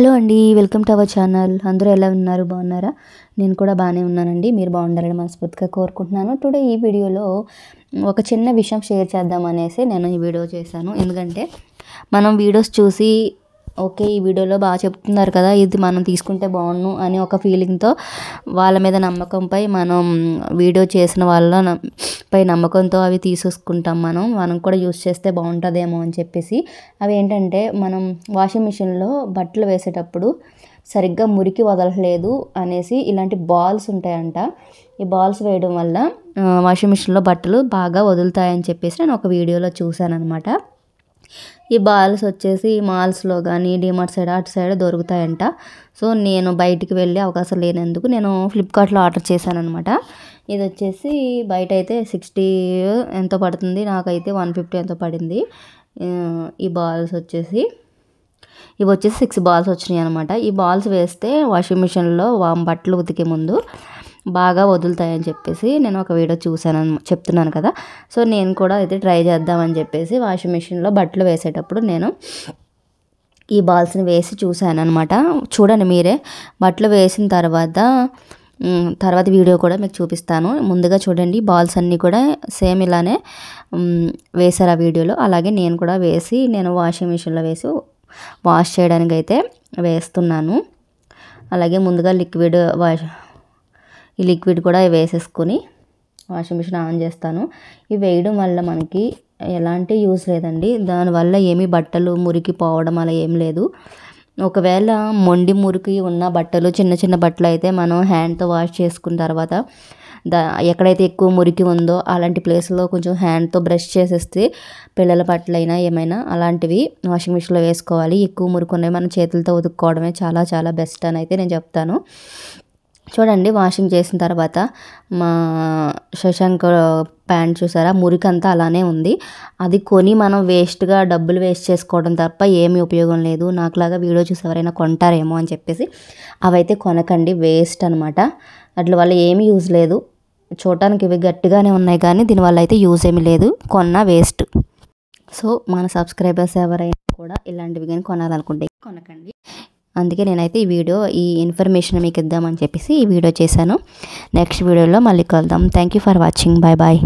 Hello అండి welcome to our channel. అందరూ ఎలా ఉన్నారు? బాగున్నారా? నేను కూడా బాగానే ఉన్నానండి. మీరు బాగుండాలని మనస్ఫూర్తిగా కోరుకుంటున్నాను. టుడే ఈ వీడియోలో ఒక చిన్న విషయం షేర్ చేద్దాం అనేసి నేను ఈ వీడియో చేశాను. ఎందుకంటే మనం వీడియోస్ చూసి ఓకే ఈ వీడియోలో బాగా చెప్తున్నారు కదా ఇది మనం తీసుకుంటే బాగుండు అని ఒక ఫీలింగ్తో వాళ్ళ మీద నమ్మకంపై మనం వీడియో చేసిన వాళ్ళ పై నమ్మకంతో అవి తీసేసుకుంటాం మనం. మనం కూడా యూస్ చేస్తే బాగుంటుందేమో అని చెప్పేసి. అవి ఏంటంటే మనం వాషింగ్ మిషన్లో బట్టలు వేసేటప్పుడు సరిగ్గా మురికి వదలట్లేదు అనేసి ఇలాంటి బాల్స్ ఉంటాయంట. ఈ బాల్స్ వేయడం వల్ల వాషింగ్ మిషన్లో బట్టలు బాగా వదులుతాయని చెప్పేసి నేను ఒక వీడియోలో చూశానమాట అనమాట ఈ బాల్స్ వచ్చేసి మాల్స్లో కానీ డిమార్ట్ సైడ్ అటు సైడ్ దొరుకుతాయంట. సో నేను బయటికి వెళ్ళే అవకాశం లేనందుకు నేను ఫ్లిప్కార్ట్లో ఆర్డర్ చేశాను అనమాట ఇది వచ్చేసి బయట అయితే సిక్స్టీ ఎంతో పడుతుంది. నాకైతే వన్ ఫిఫ్టీ ఎంతో పడింది. ఈ బాల్స్ వచ్చేసి. ఇవి వచ్చేసి సిక్స్ బాల్స్ వచ్చినాయి అనమాట ఈ బాల్స్ వేస్తే వాషింగ్ మిషన్లో వా- బట్టలు ఉతికే ముందు బాగా వదులుతాయని చెప్పేసి నేను ఒక వీడియో చూశాను చెప్తున్నాను కదా. సో నేను కూడా అయితే ట్రై చేద్దామని చెప్పేసి వాషింగ్ మిషన్లో బట్టలు వేసేటప్పుడు నేను ఈ బాల్స్ని వేసి చూశాను అనమాట చూడండి మీరే బట్టలు వేసిన తర్వాత తర్వాత వీడియో కూడా మీకు చూపిస్తాను. ముందుగా చూడండి బాల్స్ అన్నీ కూడా సేమ్ ఇలానే వేశారు ఆ వీడియోలో. అలాగే నేను కూడా వేసి నేను వాషింగ్ మిషన్లో వేసి వాష్ చేయడానికి అయితే వేస్తున్నాను. అలాగే ముందుగా లిక్విడ్ వాష్ ఈ లిక్విడ్ కూడా వేసేసుకొని వాషింగ్ మిషన్ ఆన్ చేస్తాను. ఇవి వేయడం వల్ల మనకి ఎలాంటి యూస్ లేదండి. దానివల్ల ఏమీ బట్టలు మురికి పోవడం అలా ఏం లేదు. ఒకవేళ మొండి మురికి ఉన్న బట్టలు చిన్న చిన్న బట్టలు అయితే మనం హ్యాండ్తో వాష్ చేసుకున్న తర్వాత దా ఎక్కడైతే ఎక్కువ మురికి ఉందో అలాంటి ప్లేస్లో కొంచెం హ్యాండ్తో బ్రష్ చేసేస్తే పిల్లల బట్టలైనా ఏమైనా అలాంటివి వాషింగ్ మిషన్లో వేసుకోవాలి. ఎక్కువ మురికి ఉన్నాయి మనం చేతులతో ఉతుక్కోవడమే చాలా చాలా బెస్ట్ అని అయితే నేను చెప్తాను. చూడండి వాషింగ్ చేసిన తర్వాత మా శశాంక్ ప్యాంట్ చూసారా? మురికంతా అలానే ఉంది. అది కొని మనం వేస్ట్గా డబ్బులు వేస్ట్ చేసుకోవడం తప్ప ఏమీ ఉపయోగం లేదు. నాకులాగా వీడియో చూసి ఎవరైనా కొంటారేమో అని చెప్పేసి అవైతే కొనకండి. వేస్ట్ అనమాట అట్ల వల్ల ఏమీ యూజ్ లేదు. చూడటానికి ఇవి గట్టిగానే ఉన్నాయి కానీ దీనివల్ల అయితే యూజ్ ఏమీ లేదు. కొన్నా వేస్ట్ సో మన సబ్స్క్రైబర్స్ ఎవరైనా కూడా ఇలాంటివి కానీ కొనాలనుకుంటే కొనకండి. అందుకే నేనైతే ఈ వీడియో ఈ ఇన్ఫర్మేషన్ మీకు ఇద్దామని చెప్పేసి ఈ వీడియో చేశాను. నెక్స్ట్ వీడియోలో మళ్ళీ కలుద్దాం. Thank you for watching bye bye